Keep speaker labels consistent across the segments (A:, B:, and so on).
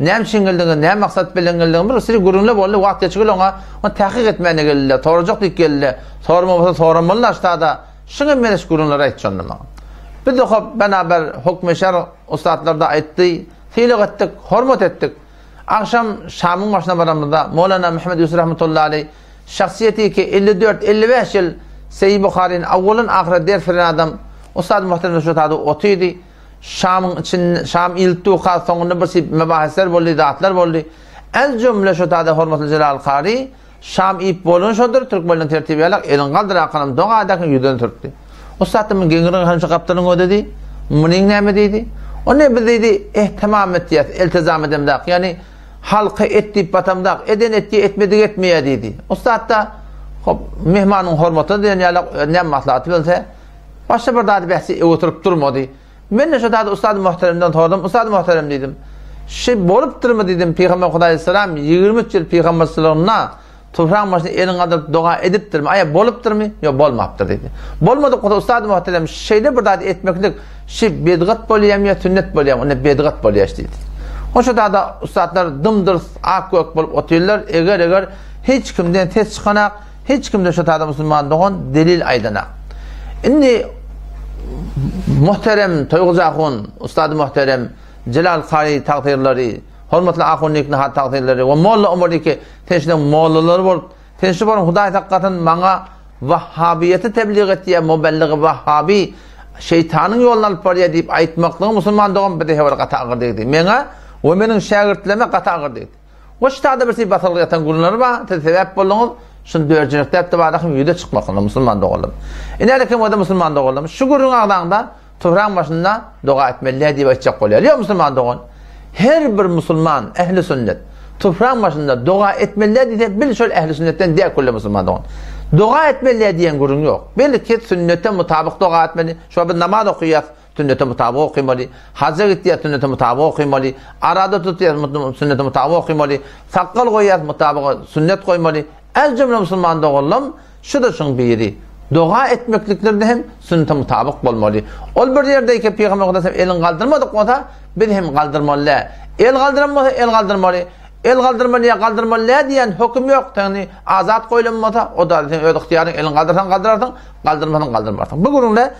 A: Näme üçin geldiňiz, näme maksat bilen geldiňiz? Bir sürü gürrüňler boldy. Wagt geçigeli oňa ony tähkik etmäne geldiler. Sorajak diýip geldiler. Sorma bolsa soranmaly aştada. Şuňa meňzeş gürrüňleri aýtdy şonda maňa. Biz dokup, bänaber hokmeşer ussatlarda aýtdy. Sylag etdik, hormat etdik. Agşam şamyň başyna baramyzda Mowlana Muhammed Ýusuf rahmetullahi aleý şahsyýeti ki 54-55 ýyl Seýi Buharyny awwaldan ahyra ders beren adam Ussat Muhterem Reşat Ady otydy. Şamyň için, şam iltdü ka soňunda bir sip mebahisler boldy, zatlar boldy. Ez jümle şo tada hormatly Jelal Kari, şam ip bolan şodur, türkmenliň tertibi ýalak, elin galdyr akanam doň adäkiň ýüzden sürtdi. Ussat da muny geňirgin hemşe gapdalyň o dedi. Munyň näme diýdi? O ne biz diýdi, eh tamam etýäs, eltizam edemzak. Ýani halky et diýip batamzak, eden etdi, etmedik etmeýä diýdi. Ussat da hop mehmanyň hormatyna diýen ýalak näme maslahaty belse, Başga bir zady bäsdi, oturyp durmady. Men-de şu zady Ustad Muhteremden soradym. Ustad Muhterem diýdim. Şi bolupdyrmy diýdim, Pygamber Hudaý Aleyhisselam ýigrimi üç ýyl pygamberçiliginde tupragyň başyna elini galdyryp doga edipdirmi? Aýa bolupdyrmy? Ýok, bolmapdyr diýdi. Bolmadyk bolsa Ustad Muhterem şeýle bir zady etmeklik şi bedgat bolýarmy ýa sünnet bolýarmy? Onda bedgat bolýar diýdi. O şu zada ustatlar dymdyrs ak gök bolup otyrlar. Eger eger hiç kimden ses çykanak, Hiç kimde şu sada musulman dogan delil aýdana. Indi muhterem Toýguz ahun, ustady muhterem Jelal Kari tagfirleri, hormatly ahun Nikni hat tagfirleri we Molla Omar Niki teşne mollalar bol. Teşne bol Hudaý takatyn maňa Wahhabiyeti tebliğ etýä, mubelliği Wahhabi şeytanyň ýoluna alyp barýa diýip aýtmaklygy musulman dogan bir hewer gata agyr degdi. Meňe we meniň şägirtlerime gata agyr degdi. Goş ştada bir sip asylgy ýatan gulunlar bar, siz sebäp bolduňyz, şuny dörjenek däp de barakim ýüze çykmasynlar musulman doganlarym. Ine häleki kimode musulman doganlarym, şu gürrüň agzaňda tufraň başynda doga etmeliä diýip aýtjak bolýar. Ýok musulman dogan, her bir musulman ähli sünnet tufraň başynda doga etmeliä diýse bil şol ähli sünnetden däl kölle musulman dogan. Doga etmeliä diýen gürrüň ýok. Belki sünnete mutabyk doga etmeli, şo bir namaz okýas, sünnete mutabyk okymaly, haja gitýäs sünnete mutabyk okymaly, arada tutýas sünnete mutabyk okymaly, sakgal goýýas mutabyk sünnet goýmaly. Äl jümle musulman doganlarym, şu-da şuň biri. Doga etmekliklerde hem sünnete mutabyk bolmaly. Ol bir ýerde ýeke pygamber galdyrsa eliň galdyrmadyk bolsa, biz hem galdyrmaly. El galdyran bolsa el galdyrmaly. El galdyrmaly ýa galdyrmaly diýen höküm ýok. Täni azat goýlan bolsa, o da sen öz ygtyýaryň eliň galdyrsaň galdyrarsyň, galdyrmasaň galdyrmarsyň. Bu gürrüňde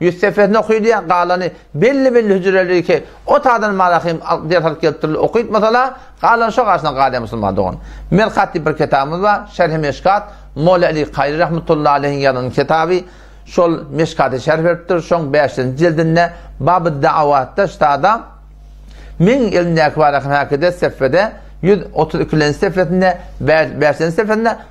A: Ýüz sepesini okydy-ýa, galany belli-belli hüjrelidiki ot adam mala hem alyp ders alyp gelip durdy, okytmasa-la, galan şo garşyna galyar musulman dogan. Melkat diýip bir kitabymyz bar, Şerhi Meşkat, Molla Eli Kaýry rahmetullahi aleýhiň ýazan kitaby, şol Meşkata şerh beripdir, şoň bäşinji jildinde, Baby Da'awatda ştada, Meň elimdäki baraka häkide, sepbede, ýüz otuz ikilenji sepbesinde, bäş, bäşinji sepbesinde,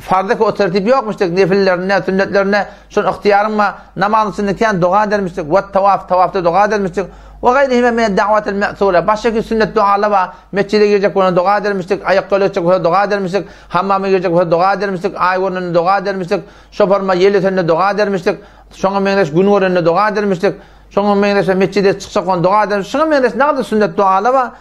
A: Farza köp tertip ýokmuş dek nefillerinde, sünnetlerinde şol ygtyýarym bar. Namaz üçin ikän doga edermiş dek, we tawaf, tawafda doga edermiş dek. We gaýryhime men da'watil me'sura. Başga ki sünnet dogalar bar. Metjide girjek bolan doga edermiş dek, aýak ýoly geçjek bolan doga edermiş dek, hammama girjek bolan doga edermiş dek, aý görnende doga edermiş dek, şoparma ýel ösende doga edermiş dek, şoňa meňzeş gün görende doga edermiş dek, şoňa meňzeş metjide çykjak bolan doga edermiş. Şuňa meňzeş nädip sünnet dogalar bar.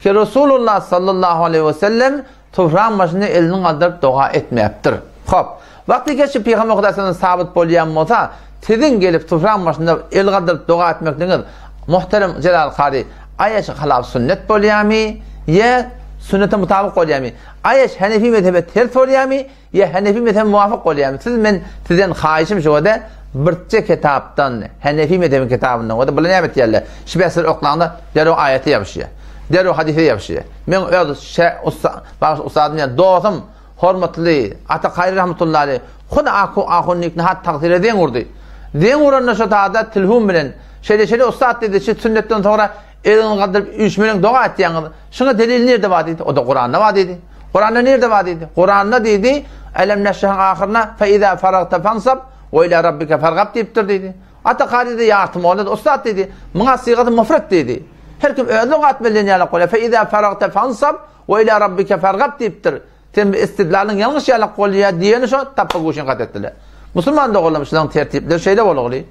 A: Ki Resulullah sallallahu aleýhi we sellem suhraň başynda elini galdyryp doga etmäpdir. Hop, wagty geçip Pygamber Hudaýdan sabyt bolýan bolsa, siziň gelip suhraň başynda el galdyryp doga etmekligiňiz muhterem Jelal Kary Aýeşe halap sünnet bolýamy? Ýa sünnete mutabyk bolýamy? Aýeş Hanefi mezhebe ters bolýamy? Ýa Henefi mezhebe muwafyk bolýarmy? Siz men sizden haýyşym şuwada birçe kitapdan, Henefi mezhebiň kitabyndan we-de bular näme etýärler? Şübhe siz oklaňda derrew aýata ýapyşýar. Derrew hadise ýapyşýar. Meň öz şä ussa bagşy ussadym ýa dosym hormatly Ata Kaýry rahmetullahi aleý huda aku ahunnik nahat tagsyra zeň urdy. Zeň uranda şo taýda tilhum bilen şeýle-şeýle ussat diýdi, şu sünnetden soňra Eliňizi galdyryp, üç meleň doga etýäňiz. Şuňa delil nirde bar diýdi. O-da Kuranda bar diýdi. Kuranda nirde bar diýdi. Kuranda diýdi, Elem neşrahyň ahyryna fe iza faragta fansab we ila rabbika fargab diýipdir diýdi. Ata kadyda ýarty mollada ussat diýdi. Muňa sygaty mufrat diýdi. Her kim öz doga etmeli diýen ýaly goýla. Fe iza faragta fansab we ila rabbika fargab diýipdir. Sen bi istidlalyň ýalňyş ýalak bolýa diýeni şo tapyk üçin gat etdiler. Musulman doganlarym şulan tertipler şeýle bolagly.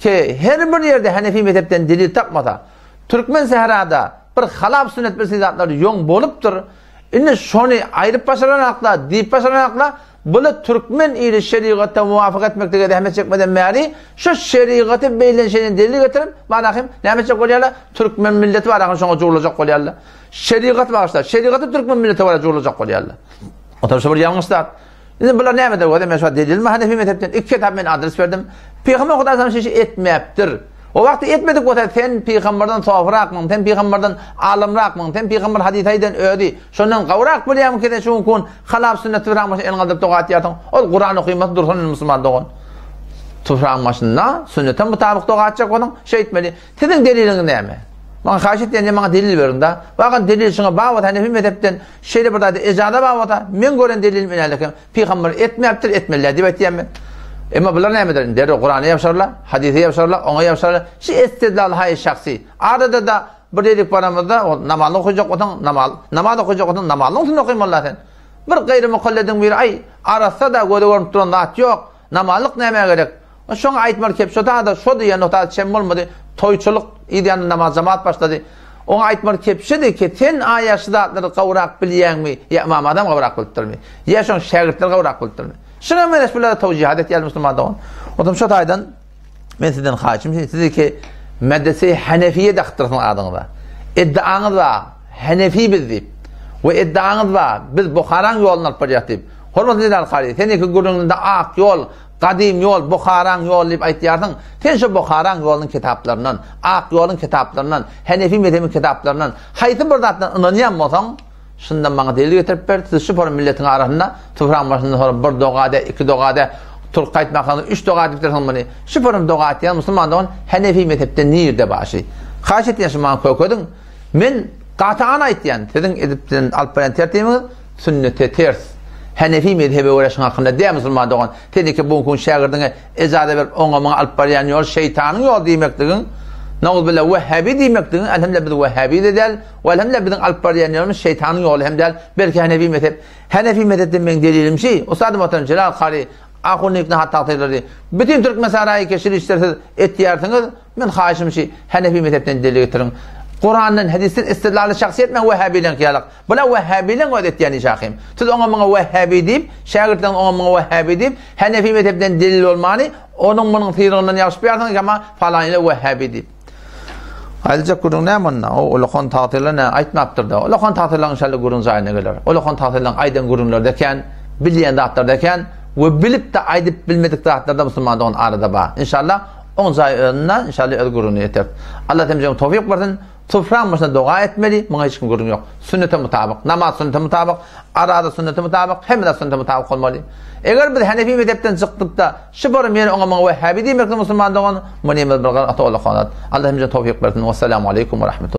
A: Ke her bir ýerde Hanefi mezhepden delil tapmasa, Türkmen sährada bir halap sünnet bir sizatlar ýoň bolupdyr. Indi şony aýryp başaran hakda, diýip başaran hakda, bula Türkmen ili şerigata muwafyk etmeklige zähmet çekmeden bäri şo şerigaty beýlenşeýin delil getirip, manakim näme etjek bolýala, Türkmen milleti bar ahyny şoňa jugulajak bolýala. Şerigat başda, şerigaty türkmen milleti wara jurlajak bolýarlar. Otar şu bir ýalňyş zat. Indi bular näme de gördüm, men şu delil mi hanefi mezhepden iki kitap men adres berdim. Pygamber Hudaý sana şeýşe etmäpdir. O wagty etmedik bolsa sen pygamberden sofrakmyň, sen pygamberden alymrakmyň, sen pygamber hadis aýdan özi. Şondan gawrak bolýarmy ki sen şu gün kun halap sünnet turan başa elin galdyryp doga atýarsyň. Ol Kur'an okuýmasy dursun musulman dogan. Tufran başynda sünnete mutabak doga atjak boluň, şeýtmeli. Siziň deliliňiz näme? Maňa haýyş etýänje maňa delil beriň da. Wagan delil şuňa babat Hanefi mezhepden şeýle bir zady ejaza babata meň gören delilim inäli eken. Pygamber etmäpdir, etmelidä diýip aýtýan men. Emma bular nämedir indi derrew Kurana ýapyşarlar, hadise ýapyşarlar, oňa ýapyşarlar. Şu istidlal haýyş şahsy. Adada da bir delik baramyzda ol namaz okuyjak bolsaň namaz, namaz okuyjak bolsaň namazyň üstünde okuýmaly sen. Bir gaýry mukallediň biri aý arassa da göze görünip duran zat ýok. Namazlyk nämä gerek? Şoňa aýtmaly kebşe-da-da şo diýen otaz çem bolmady. Toýçulyk idýän namaz jamaat başlady. Oňa aýtmaly kebşedi ki, sen aýa şu zatlary gowrak bilýäňmi, ýa ymam adam gowrak bilipdirmi? Ýa şoň şägirtler gowrak bilipdirmi? Şuňa meňzeş bir zada towjihat etýäli musulman dogan. Onsoň şo taýdan. Men sizden haýyşym şu, siz iki medrese Hanefiýe dakdyrsyň adyňyza. Eddaňyz ba, Hanefi biz diýip. We eddaňyz ba, biz Buharaň ýoluny alyp barýarys diýip. Hormatly Jelal Kary, sen iki gürrüňinde ak ýol, gadym ýol, Buharaň ýoly diýip aýtýarsyň. Sen şu Buharaň ýolunyň kitaplaryndan, ak ýoluň kitaplaryndan, Hanefi mezhebiň kitaplaryndan haýsy bir zatdan ynanýan bolsaň, Şunda maňa delil getirip ber, siz şu pora milletiň arasynda tupragyň başynda sorup bir doga de, iki doga de, turk aýtmasaňyz üç doga diýip dursaň muny. Şu pora doga aýtýan musulman dogan Henefi mezhepde nirde başy? Haýyş etýän şu maňa kökediň. Men gatagan aýtýan, siziň edip bilen alyp barýan tertibiňiz sünnete ters. Henefi mezhebe görä şuň hakynda de musulman dogan. Teneki bu gün şägirdiňe ejaze berip oňa muňa alyp barýan ýol şeýtanyň ýoly diýmekligiň. Naguz bile wehhabi diýmekligiň, elhemdülillah biz wehhabi de däl. Bu elhemdülillah biziň alyp barýan ýolumyz şeýtanyň ýoly hem däl, belki henefi mezhep. Henefi mezhepden meň delilim şi, Ussat Mohterem Jelal Kary, Ahun Ibn Hat Tagtyrlary, bütin türkmen saraýy keşir işleri siz etýärsiňiz, men haýyşym şi, henefi mezhepden delil getiriň. Kurandan, hadisden istidlally şahsy etmäň wehhabileňki ýalak. Bula wehhabileň öz etýän işi ahym. Siz oňa muňa wehhabi diýip, şägirtleriniz oňa muňa wehhabi diýip, henefi mezhepden delil bolmany, onuň munuň syrygyndan ýalşypýarsyňyz, ýa-ma falan ile wehhabi diýip. Aýdyljak gürrüň näme onda? O ulakan tagtyrlar näme aýtmapdyr-da? Ulakan tagtyrlar inşallah gürrüň jaýyna geler. Ulakan tagtyrlaryň aýdan gürrüňleri-de kän, bilýän zatlary-da kän we bilip-de aýdyp bilmedik zatlary-da musulmanda onuň arada bar. Inşallah, oň jaýy özünde, inşallah öz gürrüňini ýetir. Allah hemjemize towfyk bersin. Sufraň başynda doga etmeli, muňa hiç kim gürrüň ýok. Sünnete mutabyk, namaz sünnete mutabyk, arada sünnete mutabyk, hemme zat sünnete mutabyk bolmaly. Eger biz Hanefi mezhepden çykdyp-da, Şu bir men oňa muňa wehhabi diýmekli musulman dogan, muny bir bir gara ata olakonat. Allah hemimize towfik bersin. Wessalamu aleykum we rahmetullah.